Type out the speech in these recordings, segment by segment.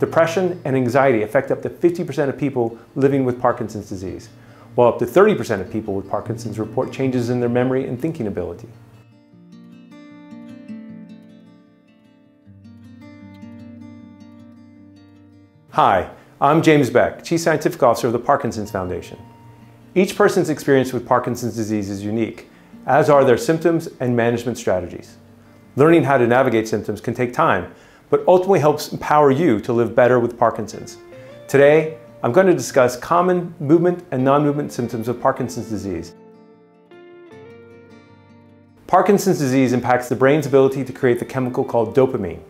Depression and anxiety affect up to 50% of people living with Parkinson's disease, while up to 30% of people with Parkinson's report changes in their memory and thinking ability. Hi, I'm James Beck, Chief Scientific Officer of the Parkinson's Foundation. Each person's experience with Parkinson's disease is unique, as are their symptoms and management strategies. Learning how to navigate symptoms can take time, but ultimately helps empower you to live better with Parkinson's. Today, I'm going to discuss common movement and non-movement symptoms of Parkinson's disease. Parkinson's disease impacts the brain's ability to create the chemical called dopamine.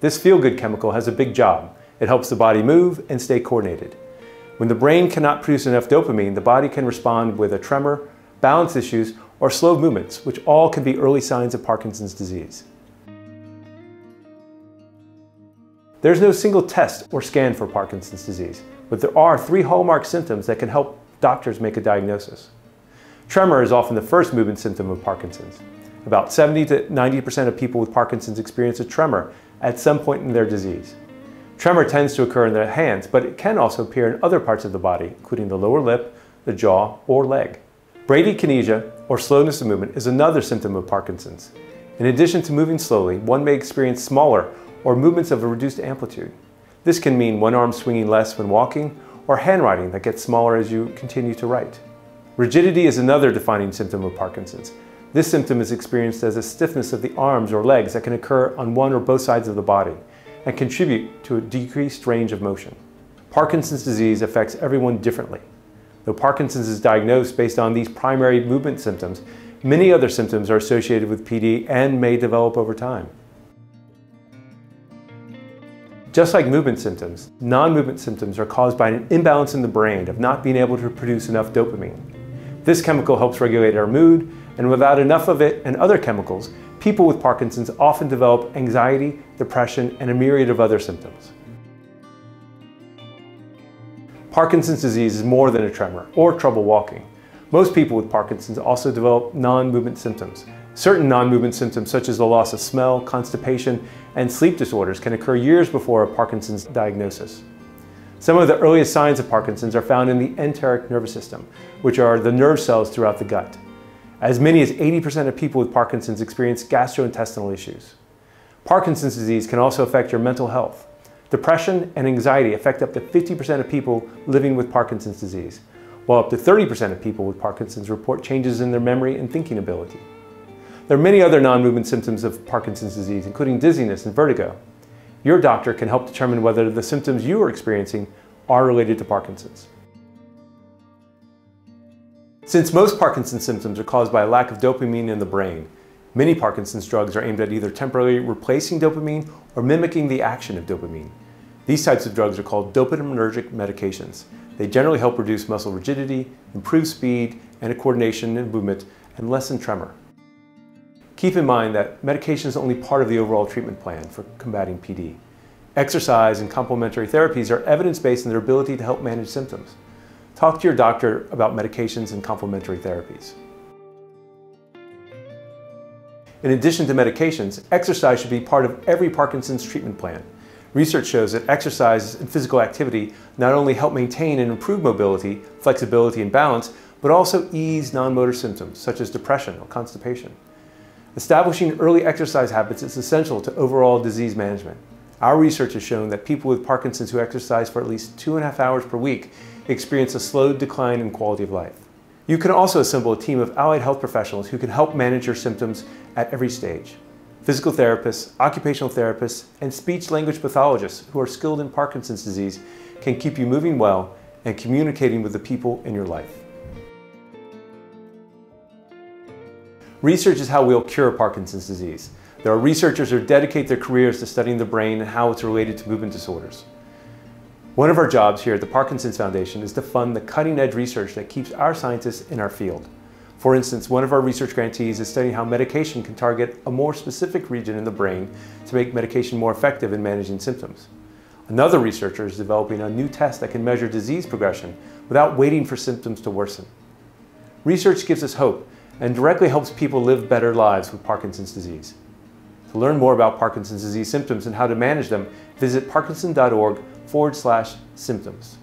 This feel-good chemical has a big job. It helps the body move and stay coordinated. When the brain cannot produce enough dopamine, the body can respond with a tremor, balance issues, or slow movements, which all can be early signs of Parkinson's disease. There's no single test or scan for Parkinson's disease, but there are three hallmark symptoms that can help doctors make a diagnosis. Tremor is often the first movement symptom of Parkinson's. About 70 to 90% of people with Parkinson's experience a tremor at some point in their disease. Tremor tends to occur in the hands, but it can also appear in other parts of the body, including the lower lip, the jaw, or leg. Bradykinesia, or slowness of movement, is another symptom of Parkinson's. In addition to moving slowly, one may experience smaller or movements of a reduced amplitude. This can mean one arm swinging less when walking, or handwriting that gets smaller as you continue to write. Rigidity is another defining symptom of Parkinson's. This symptom is experienced as a stiffness of the arms or legs that can occur on one or both sides of the body and contribute to a decreased range of motion. Parkinson's disease affects everyone differently. Though Parkinson's is diagnosed based on these primary movement symptoms, many other symptoms are associated with PD and may develop over time. Just like movement symptoms, non-movement symptoms are caused by an imbalance in the brain of not being able to produce enough dopamine. This chemical helps regulate our mood, and without enough of it and other chemicals, people with Parkinson's often develop anxiety, depression, and a myriad of other symptoms. Parkinson's disease is more than a tremor or trouble walking. Most people with Parkinson's also develop non-movement symptoms, Certain non-movement symptoms such as the loss of smell, constipation, and sleep disorders can occur years before a Parkinson's diagnosis. Some of the earliest signs of Parkinson's are found in the enteric nervous system, which are the nerve cells throughout the gut. As many as 80% of people with Parkinson's experience gastrointestinal issues. Parkinson's disease can also affect your mental health. Depression and anxiety affect up to 50% of people living with Parkinson's disease, while up to 30% of people with Parkinson's report changes in their memory and thinking ability. There are many other non-movement symptoms of Parkinson's disease, including dizziness and vertigo. Your doctor can help determine whether the symptoms you are experiencing are related to Parkinson's. Since most Parkinson's symptoms are caused by a lack of dopamine in the brain, many Parkinson's drugs are aimed at either temporarily replacing dopamine or mimicking the action of dopamine. These types of drugs are called dopaminergic medications. They generally help reduce muscle rigidity, improve speed and coordination and movement, and lessen tremor. Keep in mind that medication is only part of the overall treatment plan for combating PD. Exercise and complementary therapies are evidence-based in their ability to help manage symptoms. Talk to your doctor about medications and complementary therapies. In addition to medications, exercise should be part of every Parkinson's treatment plan. Research shows that exercise and physical activity not only help maintain and improve mobility, flexibility, and balance, but also ease non-motor symptoms such as depression or constipation. Establishing early exercise habits is essential to overall disease management. Our research has shown that people with Parkinson's who exercise for at least two and a half hours per week experience a slow decline in quality of life. You can also assemble a team of allied health professionals who can help manage your symptoms at every stage. Physical therapists, occupational therapists, and speech-language pathologists who are skilled in Parkinson's disease can keep you moving well and communicating with the people in your life. Research is how we'll cure Parkinson's disease. There are researchers who dedicate their careers to studying the brain and how it's related to movement disorders. One of our jobs here at the Parkinson's Foundation is to fund the cutting-edge research that keeps our scientists in our field. For instance, one of our research grantees is studying how medication can target a more specific region in the brain to make medication more effective in managing symptoms. Another researcher is developing a new test that can measure disease progression without waiting for symptoms to worsen. Research gives us hope and directly helps people live better lives with Parkinson's disease. To learn more about Parkinson's disease symptoms and how to manage them, visit parkinson.org forward slash symptoms.